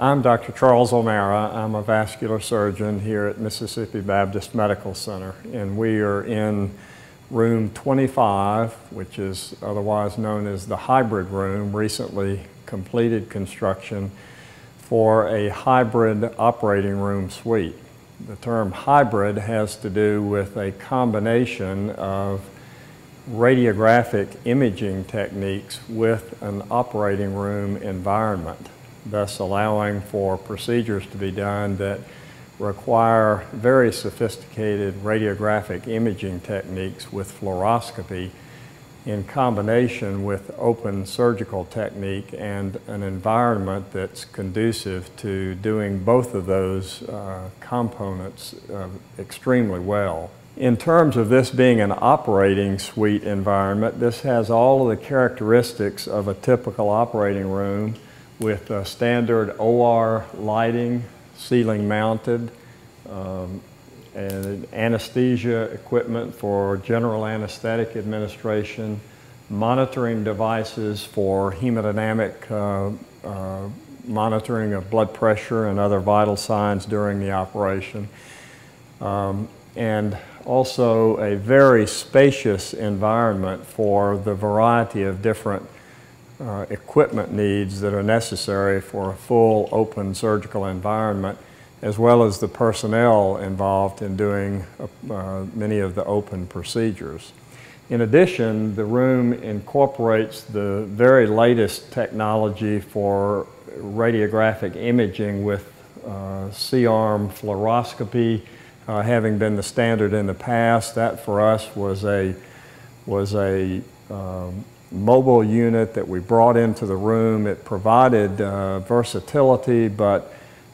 I'm Dr. Charles O'Mara. I'm a vascular surgeon here at Mississippi Baptist Medical Center, and we are in room 25, which is otherwise known as the hybrid room, recently completed construction for a hybrid operating room suite. The term hybrid has to do with a combination of radiographic imaging techniques with an operating room environment, thus allowing for procedures to be done that require very sophisticated radiographic imaging techniques with fluoroscopy in combination with open surgical technique and an environment that's conducive to doing both of those uh, components uh, extremely well. In terms of this being an operating suite environment, this has all of the characteristics of a typical operating room with uh, standard OR lighting, ceiling mounted, um, and anesthesia equipment for general anesthetic administration, monitoring devices for hemodynamic uh, uh, monitoring of blood pressure and other vital signs during the operation, um, and also a very spacious environment for the variety of different uh, equipment needs that are necessary for a full open surgical environment as well as the personnel involved in doing uh, many of the open procedures. In addition, the room incorporates the very latest technology for radiographic imaging with uh, C-arm fluoroscopy uh, having been the standard in the past. That for us was a, was a um, mobile unit that we brought into the room. It provided uh, versatility, but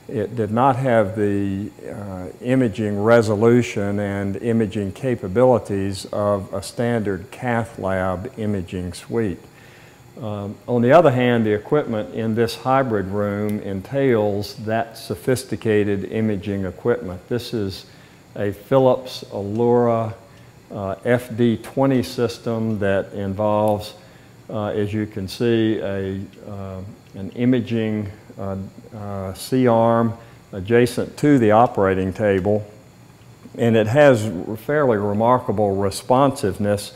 it did not have the uh, imaging resolution and imaging capabilities of a standard cath lab imaging suite. Um, on the other hand, the equipment in this hybrid room entails that sophisticated imaging equipment. This is a Philips Allura uh, FD20 system that involves, as you can see, a, uh, an imaging uh, uh, C-arm adjacent to the operating table. And it has fairly remarkable responsiveness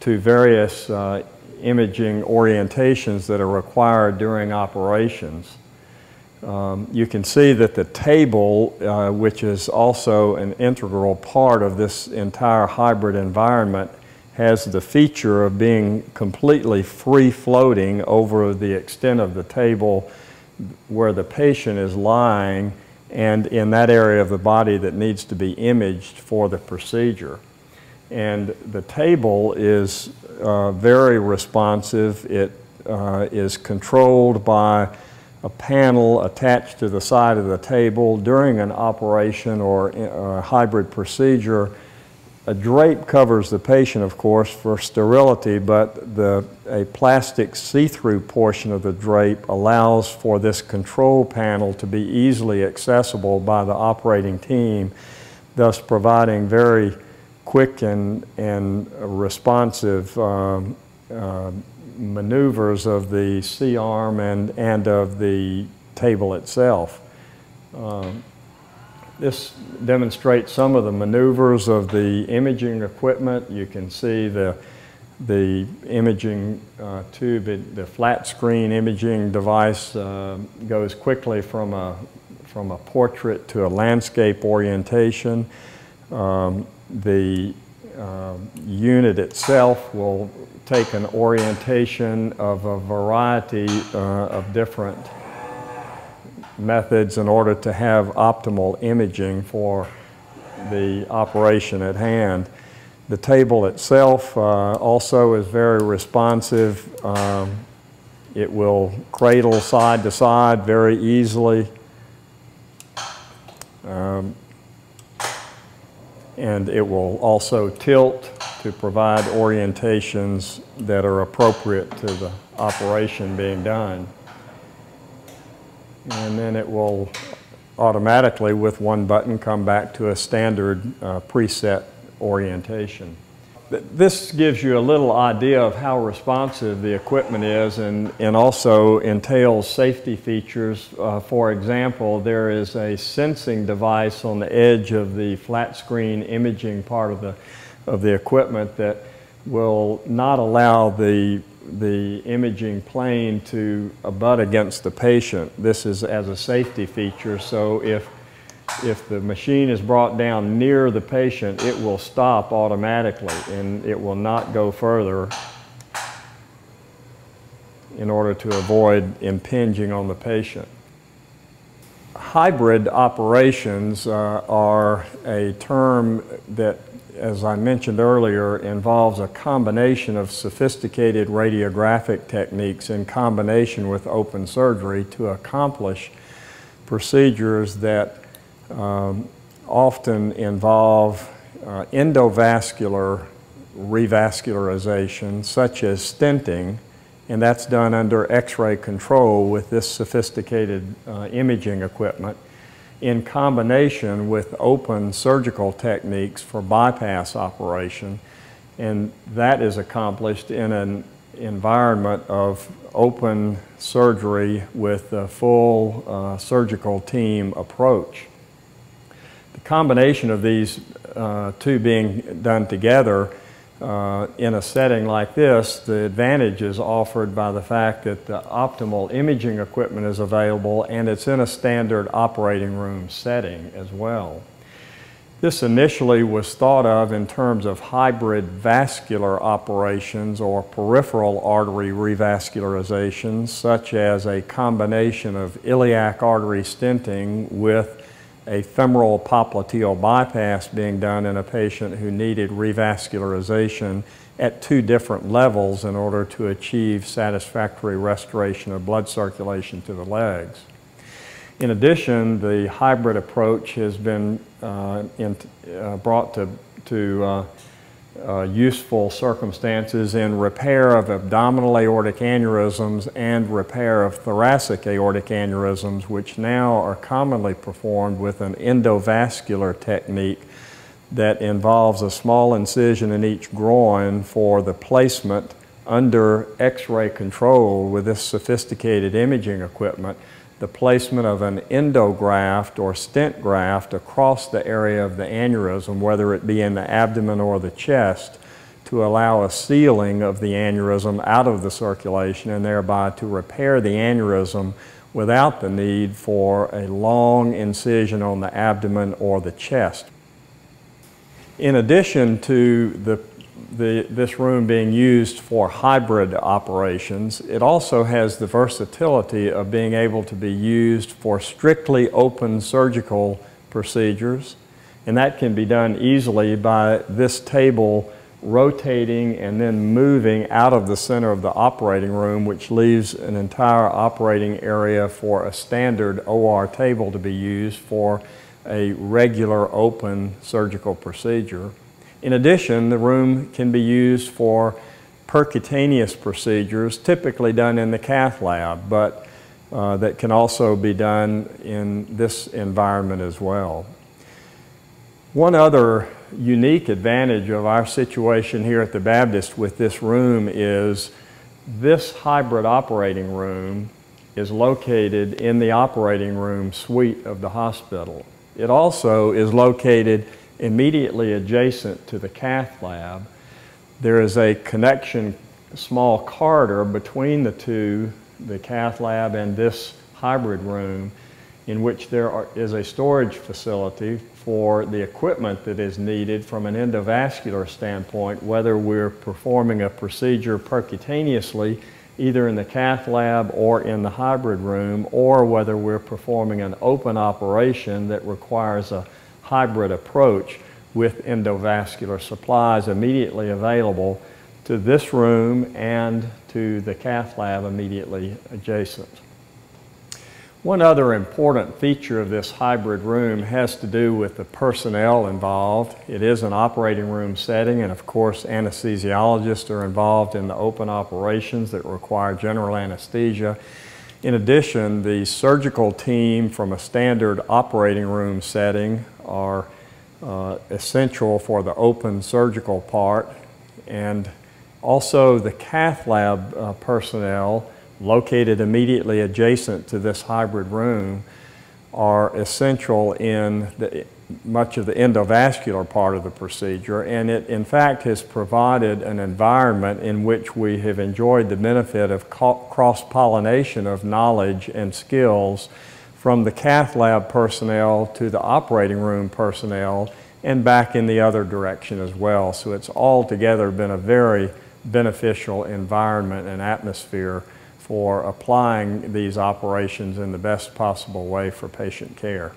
to various uh, imaging orientations that are required during operations. Um, you can see that the table, uh, which is also an integral part of this entire hybrid environment, has the feature of being completely free floating over the extent of the table where the patient is lying and in that area of the body that needs to be imaged for the procedure. And the table is uh, very responsive. It uh, is controlled by a panel attached to the side of the table during an operation or a uh, hybrid procedure a drape covers the patient, of course, for sterility, but the, a plastic see-through portion of the drape allows for this control panel to be easily accessible by the operating team, thus providing very quick and, and responsive um, uh, maneuvers of the C-arm and, and of the table itself. Um, this demonstrates some of the maneuvers of the imaging equipment. You can see the, the imaging uh, tube, the flat screen imaging device uh, goes quickly from a, from a portrait to a landscape orientation. Um, the uh, unit itself will take an orientation of a variety uh, of different methods in order to have optimal imaging for the operation at hand. The table itself uh, also is very responsive. Um, it will cradle side to side very easily. Um, and it will also tilt to provide orientations that are appropriate to the operation being done and then it will automatically with one button come back to a standard uh, preset orientation. this gives you a little idea of how responsive the equipment is and, and also entails safety features. Uh, for example, there is a sensing device on the edge of the flat screen imaging part of the, of the equipment that will not allow the, the imaging plane to abut against the patient. This is as a safety feature, so if if the machine is brought down near the patient, it will stop automatically and it will not go further in order to avoid impinging on the patient. Hybrid operations uh, are a term that, as I mentioned earlier, involves a combination of sophisticated radiographic techniques in combination with open surgery to accomplish procedures that um, often involve uh, endovascular revascularization, such as stenting, and that's done under x-ray control with this sophisticated uh, imaging equipment in combination with open surgical techniques for bypass operation. And that is accomplished in an environment of open surgery with a full uh, surgical team approach The combination of these uh, two being done together uh, in a setting like this, the advantage is offered by the fact that the optimal imaging equipment is available and it's in a standard operating room setting as well. This initially was thought of in terms of hybrid vascular operations or peripheral artery revascularizations, such as a combination of iliac artery stenting with a femoral popliteal bypass being done in a patient who needed revascularization at two different levels in order to achieve satisfactory restoration of blood circulation to the legs. In addition, the hybrid approach has been uh, in, uh, brought to, to uh, useful circumstances in repair of abdominal aortic aneurysms and repair of thoracic aortic aneurysms, which now are commonly performed with an endovascular technique that involves a small incision in each groin for the placement under x-ray control with this sophisticated imaging equipment the placement of an endograft or stent graft across the area of the aneurysm, whether it be in the abdomen or the chest, to allow a sealing of the aneurysm out of the circulation and thereby to repair the aneurysm without the need for a long incision on the abdomen or the chest. In addition to the the, this room being used for hybrid operations, it also has the versatility of being able to be used for strictly open surgical procedures. And that can be done easily by this table rotating and then moving out of the center of the operating room, which leaves an entire operating area for a standard OR table to be used for a regular open surgical procedure. In addition, the room can be used for percutaneous procedures, typically done in the cath lab, but uh, that can also be done in this environment as well. One other unique advantage of our situation here at the Baptist with this room is this hybrid operating room is located in the operating room suite of the hospital. It also is located immediately adjacent to the cath lab, there is a connection, small corridor between the two, the cath lab and this hybrid room, in which there are, is a storage facility for the equipment that is needed from an endovascular standpoint, whether we're performing a procedure percutaneously, either in the cath lab or in the hybrid room, or whether we're performing an open operation that requires a hybrid approach with endovascular supplies immediately available to this room and to the cath lab immediately adjacent. One other important feature of this hybrid room has to do with the personnel involved. It is an operating room setting and of course anesthesiologists are involved in the open operations that require general anesthesia. In addition, the surgical team from a standard operating room setting are uh, essential for the open surgical part. And also the cath lab uh, personnel located immediately adjacent to this hybrid room are essential in the, much of the endovascular part of the procedure, and it in fact has provided an environment in which we have enjoyed the benefit of cross-pollination of knowledge and skills from the cath lab personnel to the operating room personnel and back in the other direction as well. So it's altogether been a very beneficial environment and atmosphere for applying these operations in the best possible way for patient care.